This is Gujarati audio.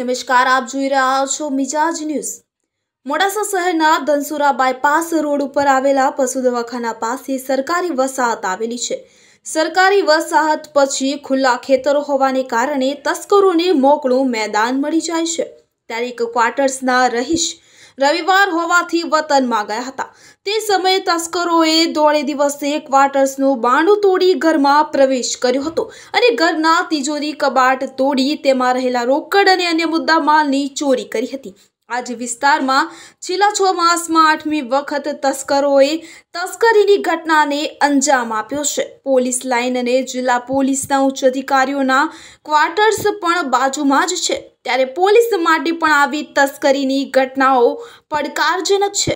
નમસ્કાર, આપ જોઈ રહ્યા છો મિજાજ ન્યૂઝ. મોડાસા શહેરના ધનસુરા બાયપાસ રોડ ઉપર આવેલા પશુ દવાખાના પાસે સરકારી વસાહત આવેલી છે. સરકારી વસાહત પછી ખુલ્લા ખેતરો હોવાને કારણે તસ્કરોને મોકળું મેદાન મળી જાય છે. ત્યારે એક ક્વાર્ટર્સના રહીશ રવિવાર હોવાથી વતનમાં ગયા હતા. તે સમયે તસ્કરોએ દોડે દિવસે ક્વાર્ટર્સનું બાંડું તોડી ઘરમાં પ્રવેશ કર્યો હતો અને ઘરના તિજોરી કબાટ તોડી તેમાં રહેલા રોકડ અને અન્ય મુદ્દા માલની ચોરી કરી હતી. આજે વિસ્તારમાં છેલ્લા છ માસમાં આઠમી વખત તસ્કરોએ તસ્કરીની ઘટનાને અંજામ આપ્યો છે. પોલીસ લાઇન અને જિલ્લા પોલીસના ઉચ્ચ અધિકારીઓના ક્વાર્ટર્સ પણ બાજુમાં જ છે. ત્યારે પોલીસ માટે પણ આવી તસ્કરીની ઘટનાઓ પડકારજનક છે.